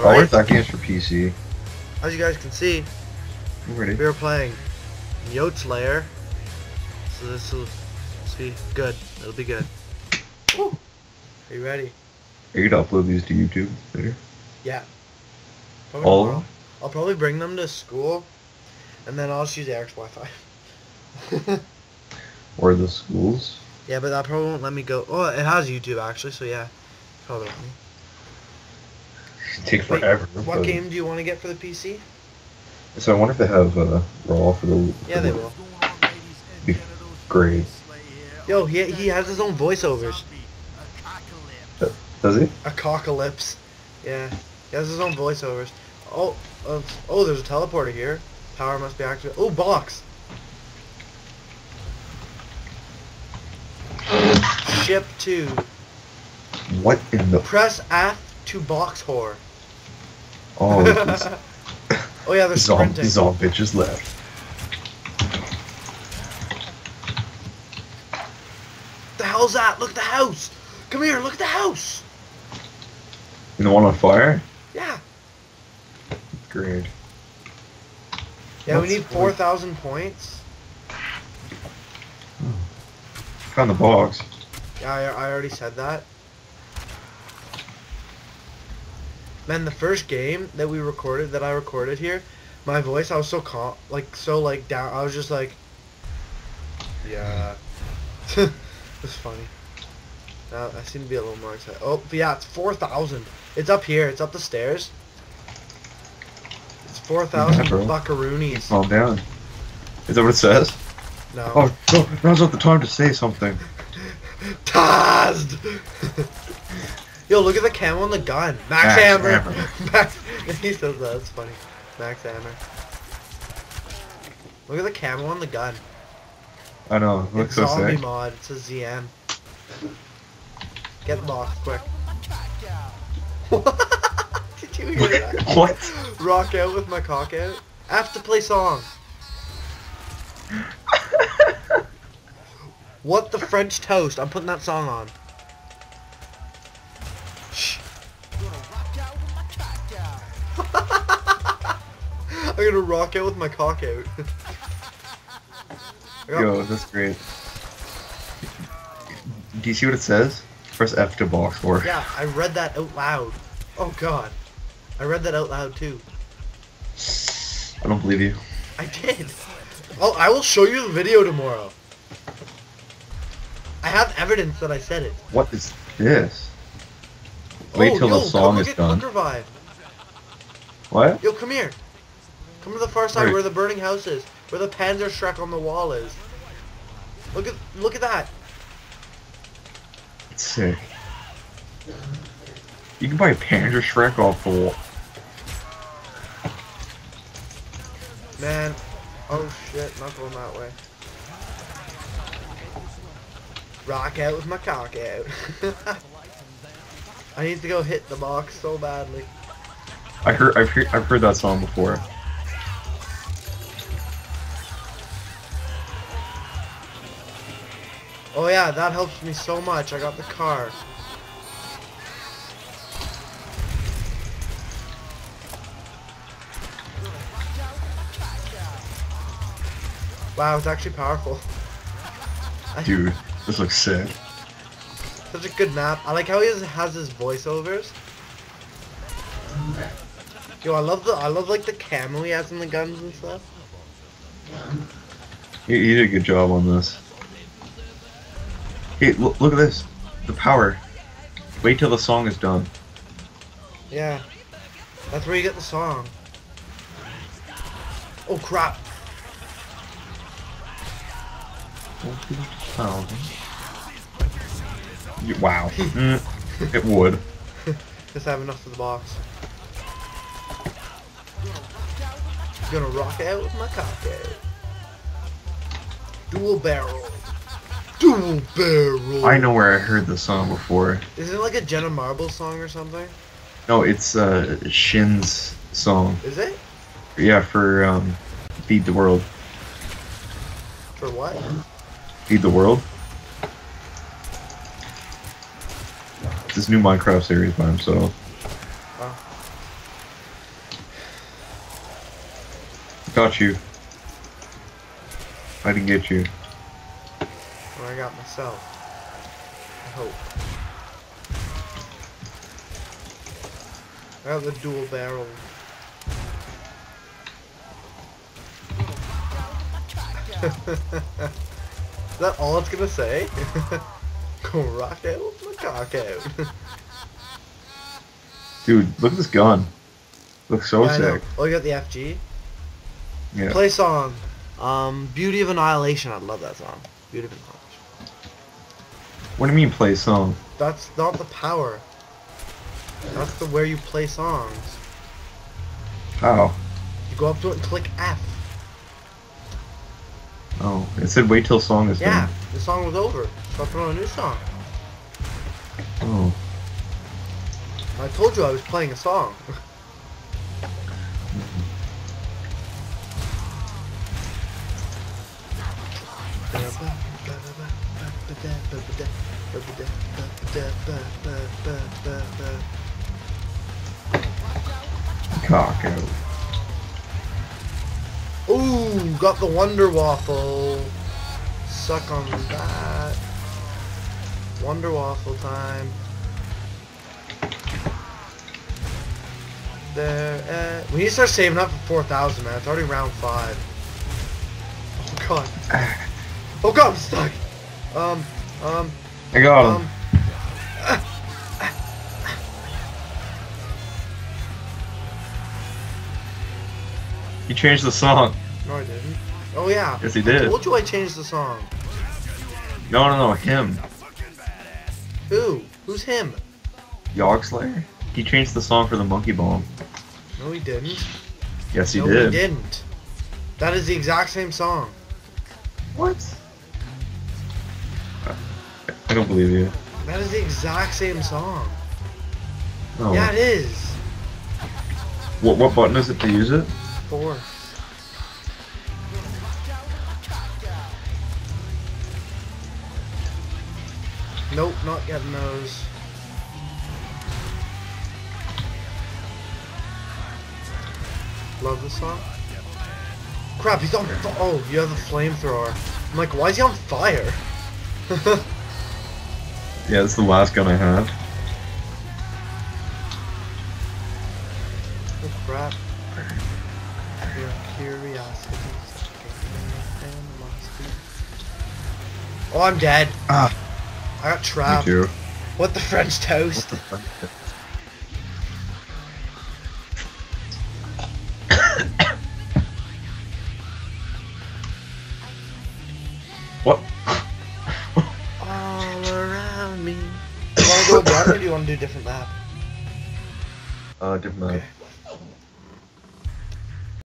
Oh, Alright, where's that game's for PC? as you guys can see, I'm ready. we are playing Yote's Lair. So this will be good. It'll be good. Woo. Are you ready? Are you gonna upload these to YouTube later? Yeah. Probably All of tomorrow. them? I'll probably bring them to school, and then I'll just use Eric's Wi-Fi. Or the schools? yeah, but that probably won't let me go. Oh, it has YouTube actually, so yeah, probably let me. It takes Wait, forever. What but- game do you want to get for the PC? So I wonder if they have uh, Raw for the. Yeah, they the- will. Be great. Yo, he he has his own voiceovers. Does he? Apocalypse. Yeah, he has his own voiceovers. Oh, uh, oh, there's a teleporter here. Power must be activated. Oh, box. Ship two. What in the? Press F to box whore. Oh, these oh yeah, they're zom- sprinting. zom bitches left. The hell's that? Look at the house. Come here, look at the house. And the one on fire? Yeah. Great. Yeah, we need 4,000 points. Found the box. Yeah, I, I already said that. Man, the first game that we recorded, that I recorded here, my voice, I was so calm, like, so, like, down, I was just like, yeah. it was funny. Now, I seem to be a little more excited. Oh, yeah, it's 4,000. It's up here, it's up the stairs. It's 4,000 Yeah, buckaroonies. Calm down. Is that what it says? No. Oh, no, now's not the time to say something. Tazed! Yo, look at the camo on the gun. Max, Max Hammer. Hammer. Max. He says that. It's funny. Max Hammer. Look at the camo on the gun. I know, it looks it's so zombie sick. mod. It's a ZM. Get locked quick. Did you hear that? what? Rock out with my cock out. I have to play song. What the French toast? I'm putting that song on. I'm gonna rock out with my cock out. Yo, that's great. Do you see what it says? Press F to box or. Yeah, I read that out loud. Oh god. I read that out loud too. I don't believe you. I did. Oh, I will show you the video tomorrow. I have evidence that I said it. What is this? Wait oh, till yo, the song is done. Vibe. What? Yo, come here. Come to the far side Right. where the burning house is, where the Panzerschreck on the wall is. Look at look at that. It's sick. You can buy a Panzerschreck off the wall. Man. Oh shit, not going that way. Rock out with my cock out. I need to go hit the box so badly. I heard, I've heard, I've heard that song before. Oh yeah, that helps me so much. I got the car. Wow, it's actually powerful. Dude, this looks sick. Such a good map. I like how he has, his voiceovers. Yo, I love the I love like the camo he has in the guns and stuff. You, you did a good job on this. Hey, look, look at this. The power. Wait till the song is done. Yeah. That's where you get the song. Oh crap. You- Wow. Mm, it would. Just have enough for the box. Gonna rock out with my cock out. Dual barrel. Dual barrel. I know where I heard the song before. Is it like a Jenna Marbles song or something? No, it's uh, Shin's song. Is it? Yeah, for um, Feed the World. For what? Feed the World. This new Minecraft series by himself. Got you. I didn't get you. Got myself. I hope. I got the dual barrel. Is that all it's gonna say? Go rock out my cock out. Dude, look at this gun. Looks so Yeah, sick. Oh, you got the FG? Yeah. Play song. Um, Beauty of Annihilation. I love that song. Beauty of Annihilation. What do you mean play song? That's not the power. That's the where you play songs. How? You go up to it and click F. Oh, it said wait till song is Yeah, done. the song was over. So I put on a new song. Oh. I told you I was playing a song. Mm-hmm. Out. Ooh, got the Wonder Waffle. Suck on that. Wonder Waffle time. There. At, we need to start saving up for 4,000, man. It's already round 5. Oh, God. Oh, God, I'm stuck. Um, um, I got him. um. He changed the song. No, I didn't. Oh, yeah. Yes, he I did. told you I changed the song. No, no, no, him. Who? Who's him? Yogg Slayer. He changed the song for the Monkey Bomb. No, he didn't. Yes, he no, did. he didn't. That is the exact same song. What? I don't believe you. That is the exact same song. Oh. Yeah, it is. What what button is it to use it? Four. Nope, not getting those. Love this song. Crap, he's on. Oh, you have a flamethrower. I'm like, why is he on fire? Yeah, it's the last gun I have. Oh crap. Your curiosity. Oh, I'm dead. Ah, I got me trapped. too. What the French toast? the fuck? what? You wanna go again or do you wanna do a different map? Uh, different map. Okay.